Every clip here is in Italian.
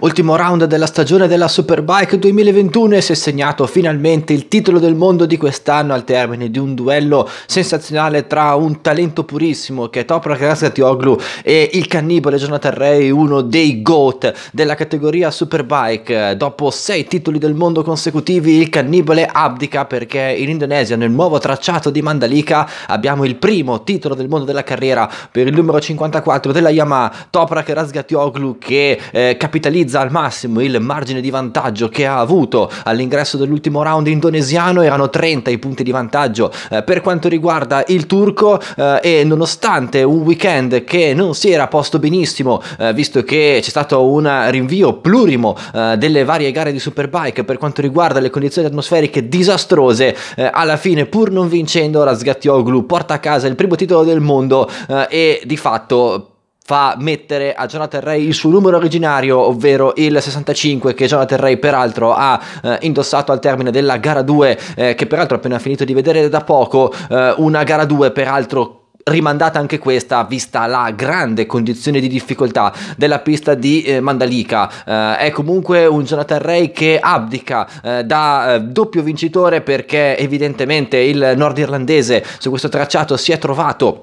Ultimo round della stagione della Superbike 2021 e si è segnato finalmente il titolo del mondo di quest'anno al termine di un duello sensazionale tra un talento purissimo che è Toprak Razgatioglu e il cannibale Jonathan Ray, uno dei GOAT della categoria Superbike. Dopo sei titoli del mondo consecutivi il cannibale abdica perché in Indonesia nel nuovo tracciato di Mandalika abbiamo il primo titolo del mondo della carriera per il numero 54 della Yamaha Toprak Razgatioglu che eh, capitalizza utilizza al massimo il margine di vantaggio che ha avuto. All'ingresso dell'ultimo round indonesiano, erano 30 i punti di vantaggio eh, per quanto riguarda il turco eh, e nonostante un weekend che non si era posto benissimo, eh, visto che c'è stato un rinvio plurimo eh, delle varie gare di Superbike per quanto riguarda le condizioni atmosferiche disastrose, eh, alla fine pur non vincendo Razgatioglu porta a casa il primo titolo del mondo eh, e di fatto fa mettere a Jonathan Ray il suo numero originario, ovvero il 65 che Jonathan Ray peraltro ha eh, indossato al termine della gara 2, eh, che peraltro ho appena finito di vedere da poco, eh, una gara 2 peraltro rimandata anche questa vista la grande condizione di difficoltà della pista di eh, Mandalika. Eh, è comunque un Jonathan Ray che abdica eh, da eh, doppio vincitore perché evidentemente il nordirlandese su questo tracciato si è trovato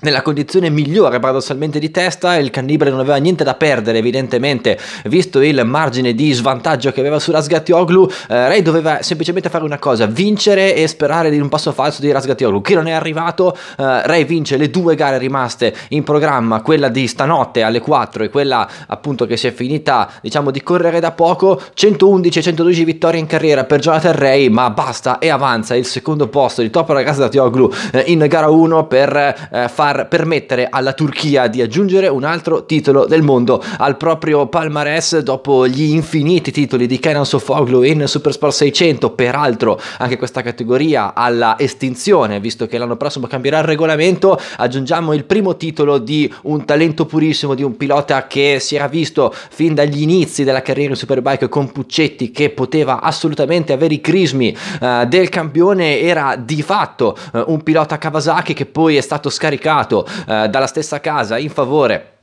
nella condizione migliore paradossalmente di testa il cannibale non aveva niente da perdere evidentemente visto il margine di svantaggio che aveva su Razgatioglu eh, Ray doveva semplicemente fare una cosa vincere e sperare di un passo falso di Razgatioglu che non è arrivato eh, Ray vince le due gare rimaste in programma quella di stanotte alle 4 e quella appunto che si è finita diciamo di correre da poco. 111 112 vittorie in carriera per Jonathan Ray ma basta e avanza il secondo posto di top Razgatioglu eh, in gara 1 per eh, fare far permettere alla Turchia di aggiungere un altro titolo del mondo al proprio palmarès dopo gli infiniti titoli di Kenan Sofoglu in Supersport 600 peraltro anche questa categoria alla estinzione visto che l'anno prossimo cambierà il regolamento aggiungiamo il primo titolo di un talento purissimo di un pilota che si era visto fin dagli inizi della carriera in Superbike con Puccetti che poteva assolutamente avere i crismi uh, del campione. Era di fatto uh, un pilota Kawasaki che poi è stato scaricato votato eh, dalla stessa casa in favore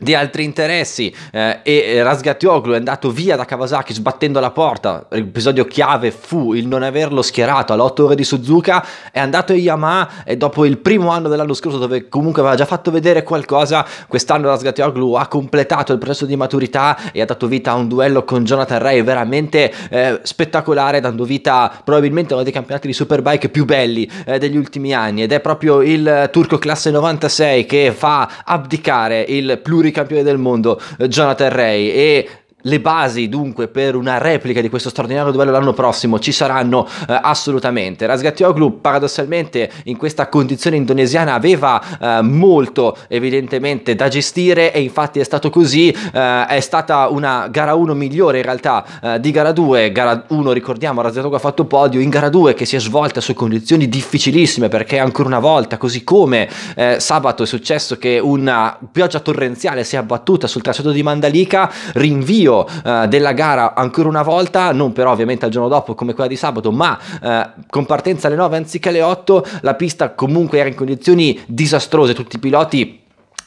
di altri interessi eh, e Razgatioglu è andato via da Kawasaki sbattendo la porta. L'episodio chiave fu il non averlo schierato 8 ore di Suzuka è andato in Yamaha e dopo il primo anno dell'anno scorso dove comunque aveva già fatto vedere qualcosa quest'anno Razgatioglu ha completato il processo di maturità e ha dato vita a un duello con Jonathan Ray veramente eh, spettacolare dando vita probabilmente a uno dei campionati di Superbike più belli eh, degli ultimi anni. Ed è proprio il turco classe 96 che fa abdicare il plurimo campione del mondo eh, Jonathan Ray e le basi dunque per una replica di questo straordinario duello l'anno prossimo ci saranno eh, assolutamente. Razgatioglu paradossalmente in questa condizione indonesiana aveva eh, molto evidentemente da gestire e infatti è stato così, eh, è stata una gara 1 migliore in realtà eh, di gara 2, gara 1 ricordiamo Razgatioglu ha fatto podio, in gara 2 che si è svolta su condizioni difficilissime perché ancora una volta così come eh, sabato è successo che una pioggia torrenziale si è abbattuta sul tracciato di Mandalika, rinvio rinvio uh, della gara ancora una volta, non però ovviamente al giorno dopo come quella di sabato, ma uh, con partenza alle 9 anziché alle 8, la pista comunque era in condizioni disastrose, tutti i piloti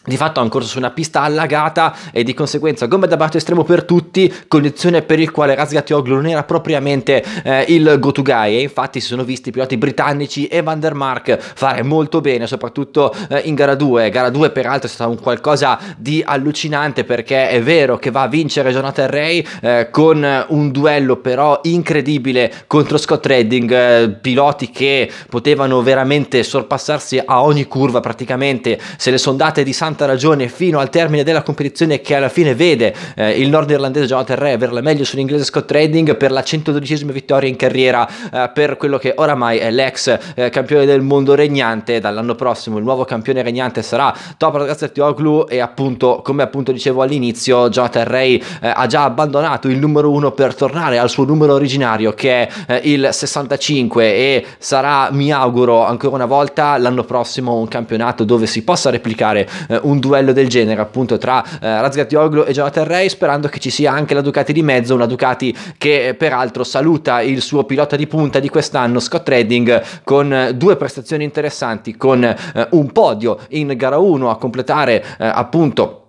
di fatto ha corso su una pista allagata e di conseguenza gomme da batto estremo per tutti, condizione per il quale Razgatioglu non era propriamente eh, il go-to guy e infatti si sono visti i piloti britannici e Van der Mark fare molto bene, soprattutto eh, in gara 2. Gara 2 peraltro è stato un qualcosa di allucinante perché è vero che va a vincere Jonathan Ray eh, con un duello però incredibile contro Scott Redding, eh, piloti che potevano veramente sorpassarsi a ogni curva praticamente, se le sondate di San tanta ragione fino al termine della competizione che alla fine vede eh, il nordirlandese Jonathan Ray avere la meglio sull'inglese Scott Trading per la 112esima vittoria in carriera eh, per quello che oramai è l'ex eh, campione del mondo regnante. Dall'anno prossimo il nuovo campione regnante sarà Toprak Razgatioglu e appunto come appunto dicevo all'inizio Jonathan Ray eh, ha già abbandonato il numero uno per tornare al suo numero originario che è eh, il 65 e sarà mi auguro ancora una volta l'anno prossimo un campionato dove si possa replicare eh, un duello del genere appunto tra eh, Razgatioglu e Jonathan Ray sperando che ci sia anche la Ducati di mezzo una Ducati che eh, peraltro saluta il suo pilota di punta di quest'anno Scott Redding con eh, due prestazioni interessanti con eh, un podio in gara 1 a completare eh, appunto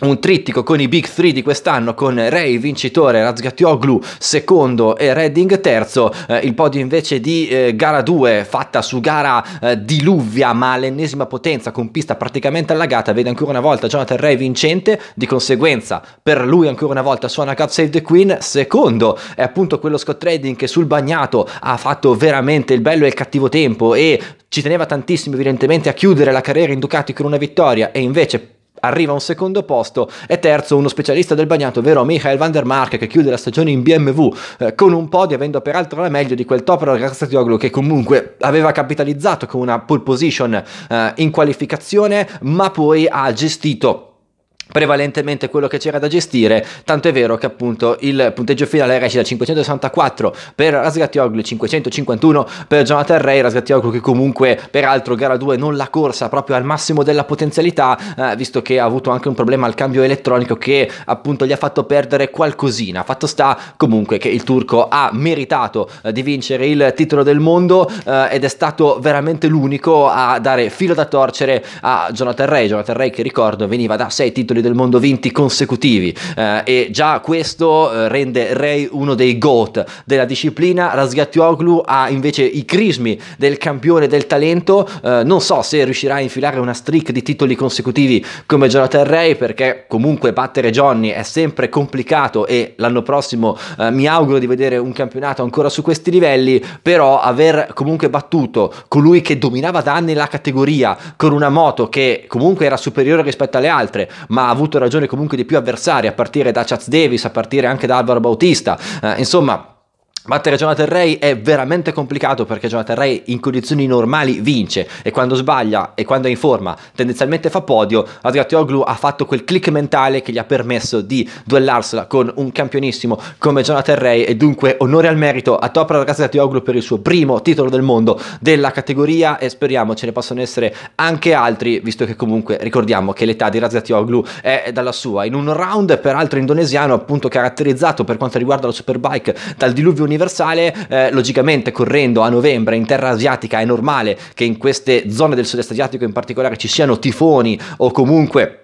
un trittico con i big three di quest'anno con Ray vincitore, Razgatioglu secondo e Redding terzo. Eh, il podio invece di eh, gara 2 fatta su gara eh, diluvia ma all'ennesima potenza con pista praticamente allagata vede ancora una volta Jonathan Ray vincente. Di conseguenza per lui ancora una volta suona God Save the Queen. Secondo è appunto quello Scott Redding che sul bagnato ha fatto veramente il bello e il cattivo tempo e ci teneva tantissimo evidentemente a chiudere la carriera in Ducati con una vittoria e invece arriva un secondo posto e terzo uno specialista del bagnato, ovvero Michael van der Mark che chiude la stagione in BMW eh, con un podio avendo peraltro la meglio di quel top Razatioglu che comunque aveva capitalizzato con una pole position eh, in qualificazione ma poi ha gestito prevalentemente quello che c'era da gestire, tanto è vero che appunto il punteggio finale recita 564 per Rasgatioglu e 551 per Jonathan Ray, Rasgatioglu che comunque peraltro gara 2 non l'ha corsa proprio al massimo della potenzialità, eh, visto che ha avuto anche un problema al cambio elettronico che appunto gli ha fatto perdere qualcosina, fatto sta comunque che il turco ha meritato eh, di vincere il titolo del mondo eh, ed è stato veramente l'unico a dare filo da torcere a Jonathan Ray, Jonathan Ray che ricordo veniva da 6 titoli titoli del mondo vinti consecutivi eh, e già questo eh, rende Ray uno dei GOAT della disciplina. Razgatioglou ha invece i crismi del campione del talento, eh, non so se riuscirà a infilare una streak di titoli consecutivi come Jonathan Ray perché comunque battere Johnny è sempre complicato e l'anno prossimo eh, mi auguro di vedere un campionato ancora su questi livelli, però aver comunque battuto colui che dominava da anni la categoria con una moto che comunque era superiore rispetto alle altre, ma ha avuto ragione comunque di più avversari, a partire da Chaz Davis, a partire anche da Alvaro Bautista, eh, insomma Battere Jonathan Ray è veramente complicato perché Jonathan Ray in condizioni normali vince e quando sbaglia e quando è in forma tendenzialmente fa podio. Adriatioglu ha fatto quel click mentale che gli ha permesso di duellarsela con un campionissimo come Jonathan Ray e dunque onore al merito a Topra Adriatioglu per il suo primo titolo del mondo della categoria e speriamo ce ne possano essere anche altri visto che comunque ricordiamo che l'età di Razatioglu è dalla sua. In un round peraltro indonesiano appunto caratterizzato per quanto riguarda la Superbike dal diluvio universale, eh, logicamente correndo a novembre in terra asiatica è normale che in queste zone del sud-est asiatico in particolare ci siano tifoni o comunque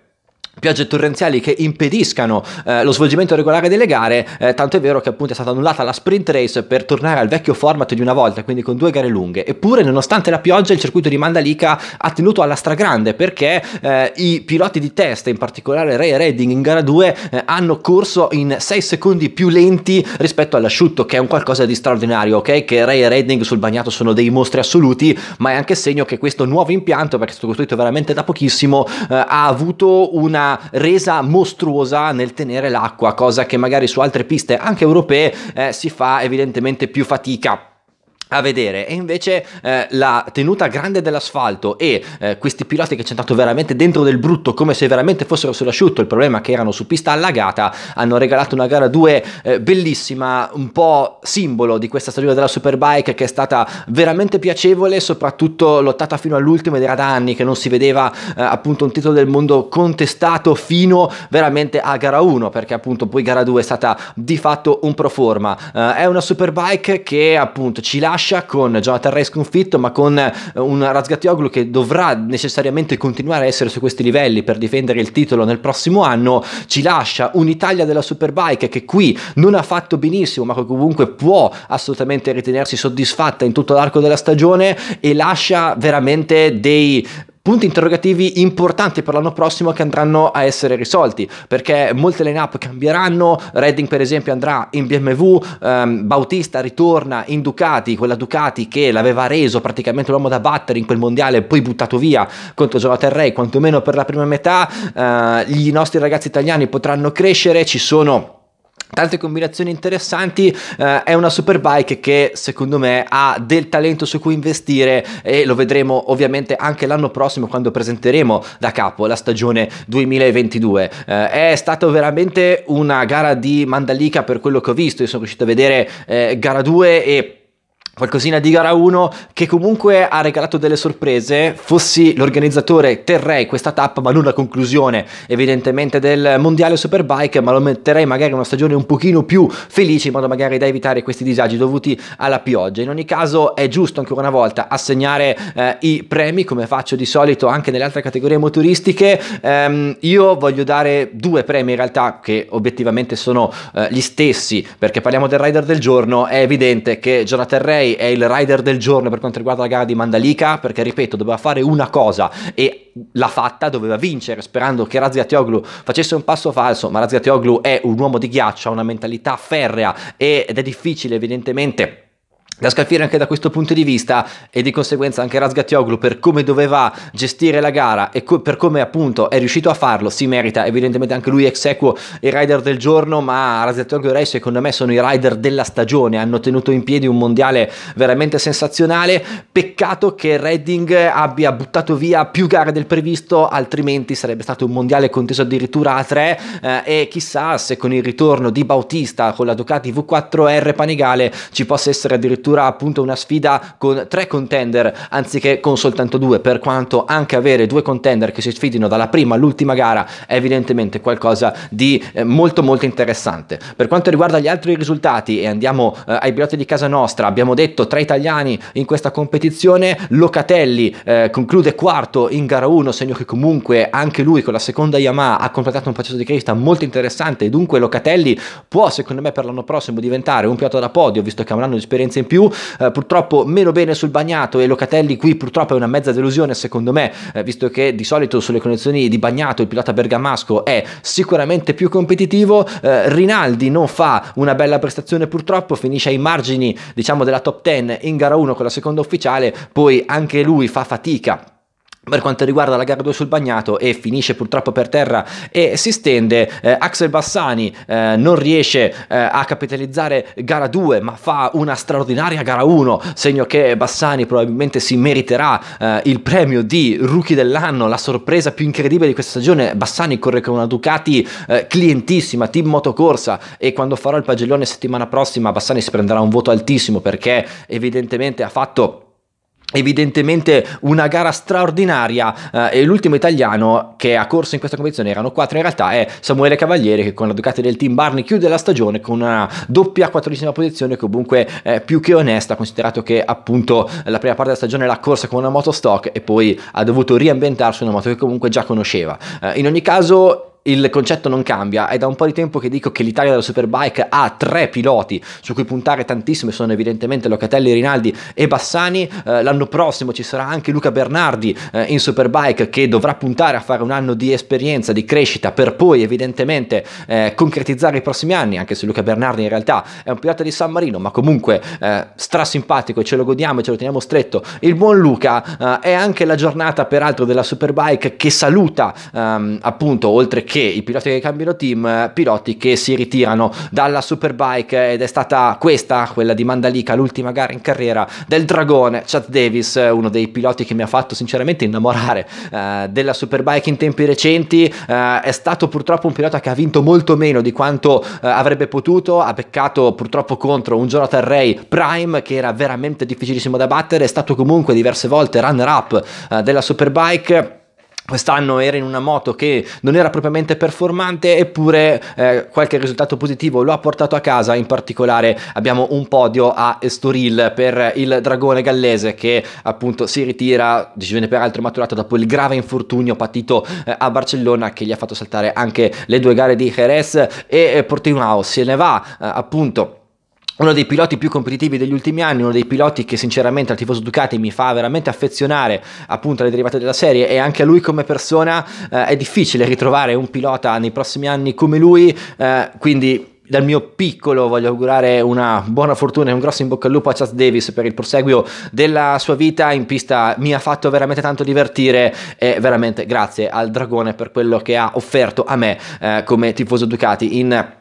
piogge torrenziali che impediscano eh, lo svolgimento regolare delle gare, eh, tanto è vero che appunto è stata annullata la sprint race per tornare al vecchio format di una volta, quindi con due gare lunghe. Eppure, nonostante la pioggia, il circuito di Mandalika ha tenuto alla stragrande perché eh, i piloti di testa, in particolare Ray e Redding in gara 2, eh, hanno corso in 6 secondi più lenti rispetto all'asciutto, che è un qualcosa di straordinario, ok? Che Ray e Redding sul bagnato sono dei mostri assoluti, ma è anche segno che questo nuovo impianto, perché è stato costruito veramente da pochissimo, eh, ha avuto una resa mostruosa nel tenere l'acqua, cosa che magari su altre piste anche europee eh, si fa evidentemente più fatica a vedere. E invece eh, la tenuta grande dell'asfalto e eh, questi piloti che ci hanno dato veramente dentro del brutto come se veramente fossero sull'asciutto il problema che erano su pista allagata hanno regalato una gara 2 eh, bellissima un po' simbolo di questa stagione della Superbike che è stata veramente piacevole soprattutto lottata fino all'ultimo ed era da anni che non si vedeva eh, appunto un titolo del mondo contestato fino veramente a gara 1 perché appunto poi gara 2 è stata di fatto un pro forma eh, è una Superbike che appunto ci lascia lascia con Jonathan Ray sconfitto, ma con eh, un Razgatioglu che dovrà necessariamente continuare a essere su questi livelli per difendere il titolo nel prossimo anno, ci lascia un'Italia della Superbike che qui non ha fatto benissimo, ma che comunque può assolutamente ritenersi soddisfatta in tutto l'arco della stagione e lascia veramente dei punti interrogativi importanti per l'anno prossimo che andranno a essere risolti perché molte line-up cambieranno. Redding per esempio andrà in BMW um, Bautista ritorna in Ducati quella Ducati che l'aveva reso praticamente l'uomo da battere in quel mondiale poi buttato via contro Jonathan Ray quantomeno per la prima metà. Uh, i nostri ragazzi italiani potranno crescere ci sono Tante combinazioni interessanti, eh, è una superbike che secondo me ha del talento su cui investire e lo vedremo ovviamente anche l'anno prossimo quando presenteremo da capo la stagione 2022. Eh, è stata veramente una gara di Mandalika per quello che ho visto, io sono riuscito a vedere eh, gara 2 e qualcosina di gara 1 che comunque ha regalato delle sorprese. Fossi l'organizzatore terrei questa tappa, ma non la conclusione evidentemente del mondiale Superbike, ma lo metterei magari una stagione un pochino più felice in modo magari da evitare questi disagi dovuti alla pioggia. In ogni caso è giusto ancora una volta assegnare eh, i premi come faccio di solito anche nelle altre categorie motoristiche. Um, io voglio dare due premi in realtà che obiettivamente sono uh, gli stessi perché parliamo del rider del giorno. È evidente che Jonathan Ray è il rider del giorno per quanto riguarda la gara di Mandalika, perché ripeto, doveva fare una cosa e l'ha fatta, doveva vincere sperando che Razziatioglu facesse un passo falso, ma Razziatioglu è un uomo di ghiaccio, ha una mentalità ferrea ed è difficile evidentemente da scalfire anche da questo punto di vista e di conseguenza anche Razgatioglu per come doveva gestire la gara e co- per come appunto è riuscito a farlo si merita. Evidentemente anche lui ex equo il rider del giorno ma Razgatioglu e Ray secondo me sono i rider della stagione. Hanno tenuto in piedi un mondiale veramente sensazionale. Peccato che Redding abbia buttato via più gare del previsto altrimenti sarebbe stato un mondiale conteso addirittura a tre eh, e chissà se con il ritorno di Bautista con la Ducati V4R Panigale ci possa essere addirittura addirittura appunto una sfida con tre contender anziché con soltanto due, per quanto anche avere due contender che si sfidino dalla prima all'ultima gara è evidentemente qualcosa di eh, molto molto interessante. Per quanto riguarda gli altri risultati e andiamo eh, ai piloti di casa nostra, abbiamo detto tre italiani in questa competizione, Locatelli eh, conclude quarto in gara 1, segno che comunque anche lui con la seconda Yamaha ha completato un processo di crescita molto interessante dunque Locatelli può secondo me per l'anno prossimo diventare un pilota da podio visto che ha un anno di esperienza in più più, eh, purtroppo meno bene sul bagnato e Locatelli qui purtroppo è una mezza delusione secondo me, eh, visto che di solito sulle condizioni di bagnato il pilota bergamasco è sicuramente più competitivo, eh, Rinaldi non fa una bella prestazione purtroppo, finisce ai margini diciamo della top 10 in gara 1 con la seconda ufficiale, poi anche lui fa fatica per quanto riguarda la gara 2 sul bagnato e finisce purtroppo per terra e si stende eh, Axel Bassani eh, non riesce eh, a capitalizzare gara 2 ma fa una straordinaria gara 1 segno che Bassani probabilmente si meriterà eh, il premio di rookie dell'anno la sorpresa più incredibile di questa stagione. Bassani corre con una Ducati eh, clientissima team motocorsa e quando farò il pagellone settimana prossima Bassani si prenderà un voto altissimo perché evidentemente ha fatto evidentemente una gara straordinaria eh, e l'ultimo italiano che ha corso in questa competizione erano quattro. In realtà è Samuele Cavalieri che con la Ducati del team Barney chiude la stagione con una doppia quattordicesima posizione comunque eh, più che onesta considerato che appunto la prima parte della stagione l'ha corsa con una moto stock e poi ha dovuto riambientarsi una moto che comunque già conosceva. Eh, in ogni caso il concetto non cambia, è da un po' di tempo che dico che l'Italia della Superbike ha tre piloti su cui puntare tantissimo, sono evidentemente Locatelli, Rinaldi e Bassani, eh, l'anno prossimo ci sarà anche Luca Bernardi eh, in Superbike che dovrà puntare a fare un anno di esperienza, di crescita per poi evidentemente eh, concretizzare i prossimi anni, anche se Luca Bernardi in realtà è un pilota di San Marino, ma comunque eh, strasimpatico ce lo godiamo e ce lo teniamo stretto. Il buon Luca eh, è anche la giornata peraltro della Superbike che saluta ehm, appunto oltre che i piloti che cambiano team, eh, piloti che si ritirano dalla Superbike. Ed è stata questa, quella di Mandalika, l'ultima gara in carriera del Dragone, Chad Davis, uno dei piloti che mi ha fatto sinceramente innamorare eh, della Superbike in tempi recenti, eh, è stato purtroppo un pilota che ha vinto molto meno di quanto eh, avrebbe potuto, ha peccato purtroppo contro un Jonathan Ray Prime che era veramente difficilissimo da battere, è stato comunque diverse volte runner up eh, della Superbike Quest'anno era in una moto che non era propriamente performante, eppure eh, qualche risultato positivo lo ha portato a casa. In particolare abbiamo un podio a Estoril per il dragone gallese che appunto si ritira, decisione peraltro maturata dopo il grave infortunio patito eh, a Barcellona che gli ha fatto saltare anche le due gare di Jerez e eh, Portimao se ne va eh, appunto uno dei piloti più competitivi degli ultimi anni, uno dei piloti che sinceramente al tifoso Ducati mi fa veramente affezionare appunto alle derivate della serie. E anche a lui come persona eh, è difficile ritrovare un pilota nei prossimi anni come lui, eh, quindi dal mio piccolo voglio augurare una buona fortuna e un grosso in bocca al lupo a Chas Davis per il proseguio della sua vita. In pista mi ha fatto veramente tanto divertire e veramente grazie al Dragone per quello che ha offerto a me eh, come tifoso Ducati in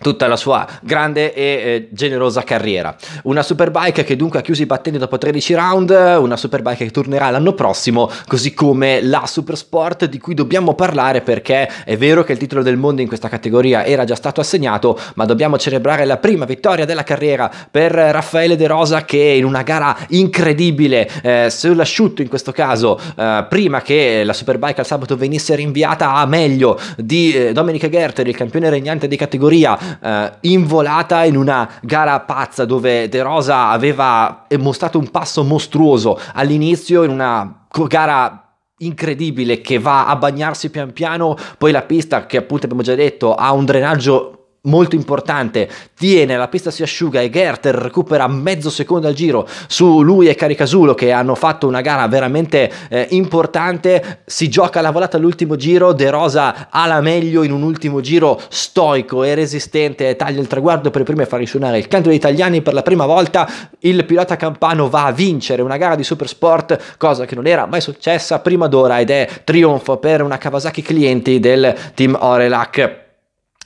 tutta la sua grande e eh, generosa carriera. Una superbike che dunque ha chiuso i battenti dopo 13 round, una superbike che tornerà l'anno prossimo, così come la Supersport di cui dobbiamo parlare perché è vero che il titolo del mondo in questa categoria era già stato assegnato, ma dobbiamo celebrare la prima vittoria della carriera per Raffaele De Rosa che in una gara incredibile eh, sull'asciutto in questo caso, eh, prima che la superbike al sabato venisse rinviata a meglio di eh, Dominic Gerter, il campione regnante di categoria, eh, involata in una gara pazza dove De Rosa aveva mostrato un passo mostruoso all'inizio in una gara incredibile che va a bagnarsi pian piano, poi la pista che appunto abbiamo già detto ha un drenaggio molto importante, tiene, la pista si asciuga e Gerter recupera mezzo secondo al giro su lui e Caricasulo che hanno fatto una gara veramente eh, importante, si gioca la volata all'ultimo giro, De Rosa ha la meglio in un ultimo giro stoico e resistente, taglia il traguardo per prima e fa risuonare il canto degli italiani per la prima volta, il pilota campano va a vincere una gara di super sport, cosa che non era mai successa prima d'ora ed è trionfo per una Kawasaki clienti del team Orelac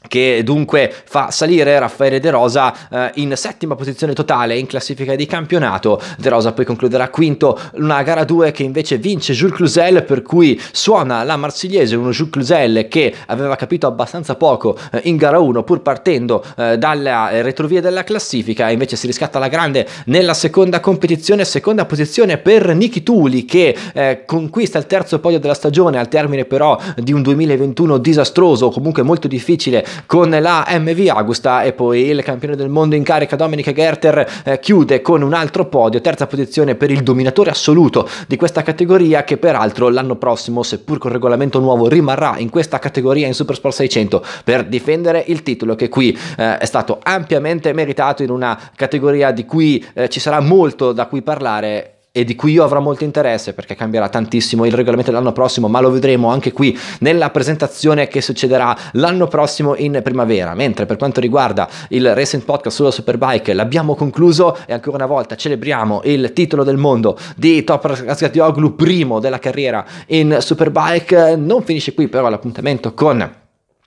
che dunque fa salire Raffaele De Rosa eh, in settima posizione totale in classifica di campionato. De Rosa poi concluderà quinto una gara 2 che invece vince Jules Cluzel per cui suona la marsigliese, uno Jules Cluzel che aveva capito abbastanza poco eh, in gara 1 pur partendo eh, dalla retrovia della classifica invece si riscatta la grande nella seconda competizione, seconda posizione per Niki Tuli che eh, conquista il terzo podio della stagione al termine però di un 2021 disastroso, comunque molto difficile con la MV Agusta e poi il campione del mondo in carica Dominic Gerter eh, chiude con un altro podio, terza posizione per il dominatore assoluto di questa categoria che peraltro l'anno prossimo, seppur con regolamento nuovo, rimarrà in questa categoria in Supersport 600 per difendere il titolo che qui eh, è stato ampiamente meritato in una categoria di cui eh, ci sarà molto da cui parlare e di cui io avrò molto interesse perché cambierà tantissimo il regolamento dell'anno prossimo, ma lo vedremo anche qui nella presentazione che succederà l'anno prossimo in primavera. Mentre per quanto riguarda il Racing Podcast sulla Superbike l'abbiamo concluso e ancora una volta celebriamo il titolo del mondo di Top Rasgatioglu, primo della carriera in Superbike. Non finisce qui però l'appuntamento con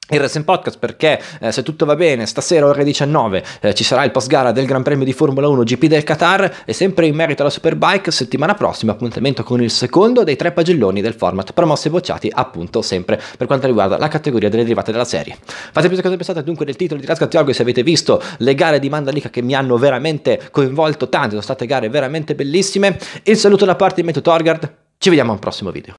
il Racing Podcast perché eh, se tutto va bene stasera ore 19 eh, ci sarà il post gara del Gran Premio di Formula 1 GP del Qatar e sempre in merito alla Superbike settimana prossima appuntamento con il secondo dei tre pagelloni del format promossi e bocciati appunto sempre per quanto riguarda la categoria delle derivate della serie. Fate cosa pensate dunque del titolo di Rascatiolgo se avete visto le gare di Mandalika che mi hanno veramente coinvolto tanto sono state gare veramente bellissime. Il saluto da parte di Meto Torgard ci vediamo al prossimo video